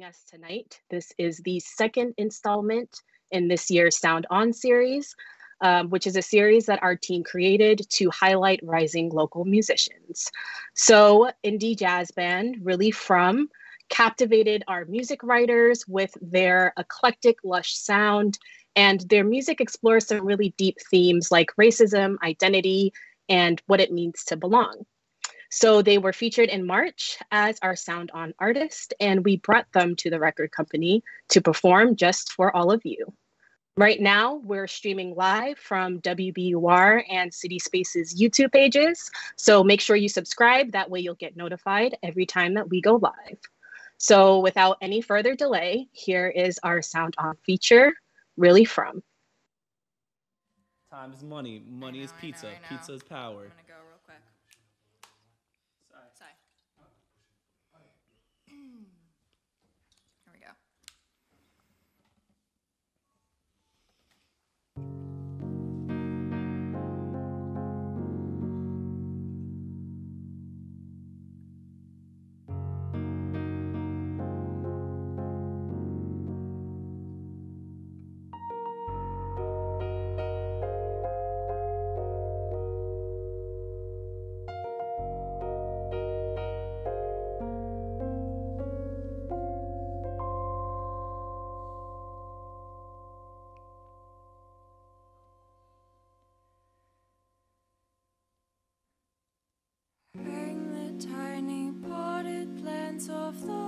joining us tonight. This is the second installment in this year's Sound On series, um, which is a series that our team created to highlight rising local musicians. So, Indie Jazz Band, really from, captivated our music writers with their eclectic, lush sound, and their music explores some really deep themes like racism, identity, and what it means to belong. So they were featured in March as our Sound On artist, and we brought them to the record company to perform just for all of you. Right now, we're streaming live from WBUR and City Space's YouTube pages. So make sure you subscribe. That way, you'll get notified every time that we go live. So, without any further delay, here is our Sound On feature, Really From. Time is money. Money know, is I know, pizza. I know. Pizza is power. Tiny potted plants off the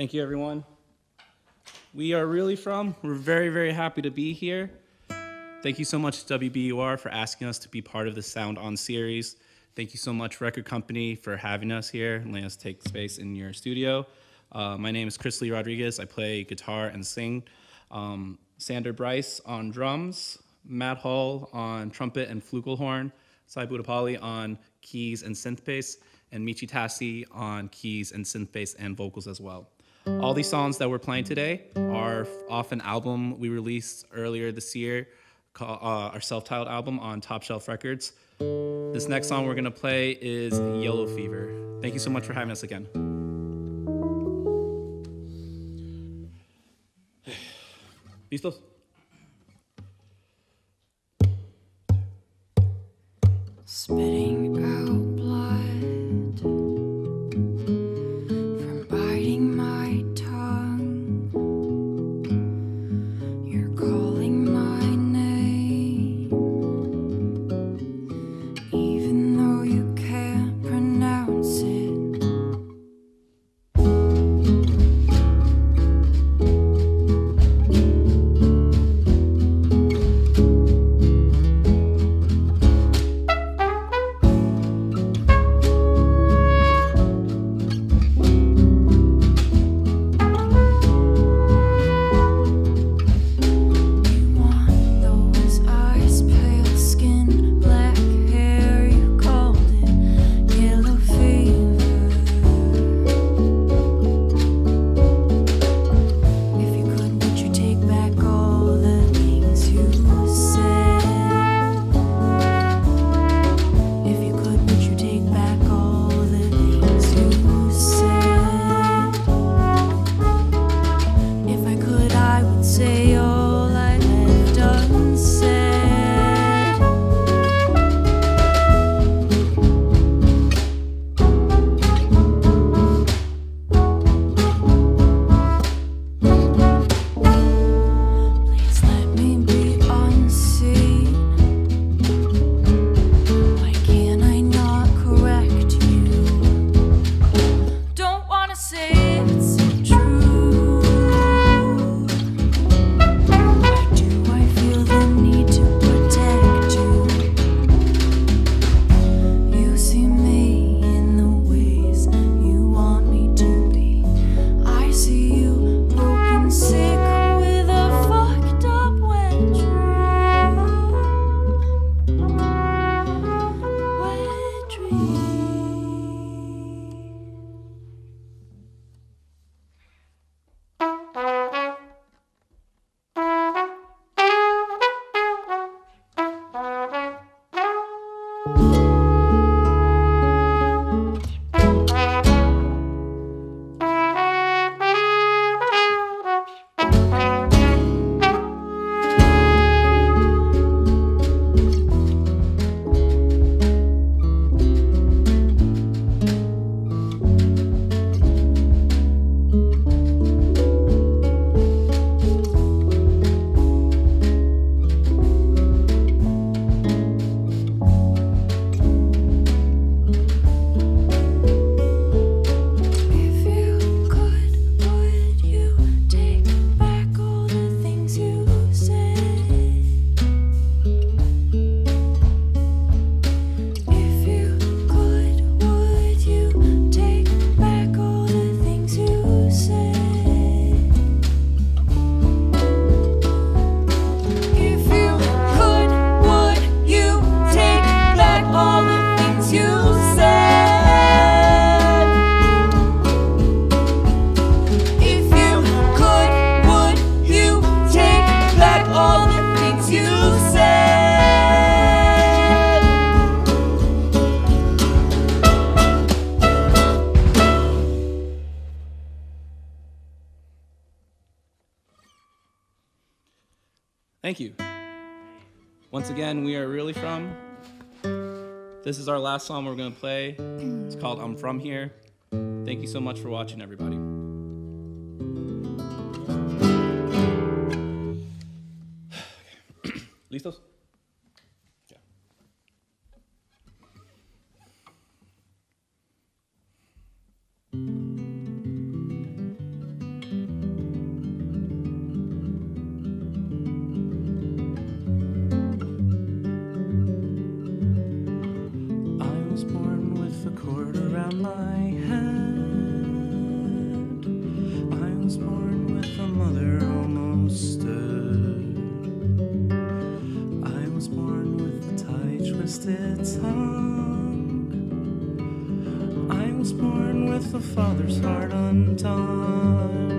Thank you, everyone. We are really from. We're very, very happy to be here. Thank you so much, WBUR, for asking us to be part of the Sound On series. Thank you so much, Record Company, for having us here and letting us take space in your studio. Uh, my name is Chris Lee Rodriguez. I play guitar and sing. Um, Sander Bryce on drums, Matt Hall on trumpet and flugelhorn, Sai Boddupalli on keys and synth bass, and Michi Tassey on keys and synth bass and vocals as well. All these songs that we're playing today are off an album we released earlier this year, uh, our self-titled album on Top Shelf Records. This next song we're gonna play is Yellow Fever. Thank you so much for having us again. ¿Listos? Spitting Thank you. Once again, we are really from. This is our last song we're going to play. It's called I'm From Here. Thank you so much for watching, everybody. ¿Listos? tongue. I was born with a father's heart undone.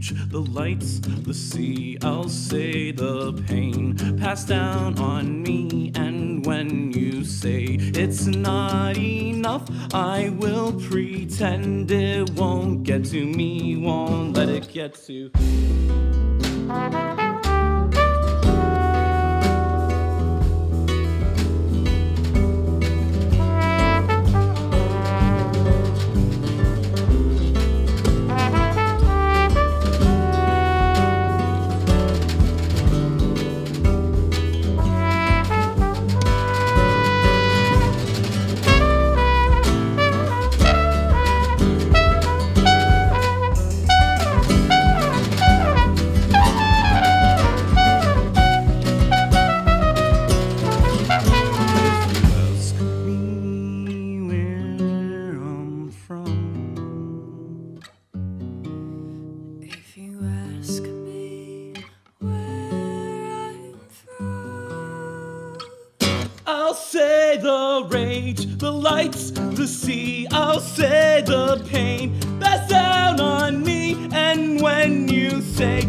beach, the lights, the sea, I'll say the pain passed down on me. And when you say it's not enough, I will pretend it won't get to me, won't let it get to. I'll say the rage, the lights, the sea. I'll say the pain that's down on me. And when you say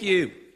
Thank you.